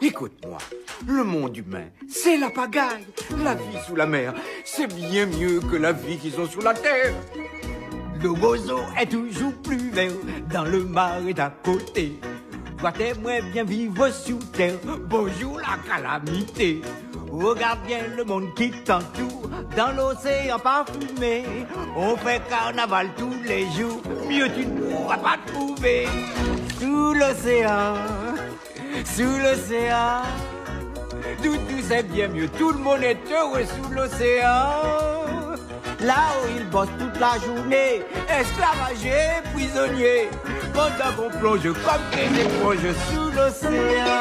Écoute-moi, le monde humain, c'est la pagaille. La vie sous la mer, c'est bien mieux que la vie qu'ils ont sous la terre. Le roseau est toujours plus vert dans le marais d'à côté. Toi t'aimerais bien vivre sous terre, bonjour la calamité. Regarde bien le monde qui t'entoure dans l'océan parfumé. On fait carnaval tous les jours, mieux tu ne pourras pas trouver. Sous l'océan, sous l'océan. Tout, tout c'est bien mieux, tout le monde est heureux sous l'océan. Là où ils bossent toute la journée, esclavagés, prisonniers, pendant qu'on plonge comme des éponges sous l'océan.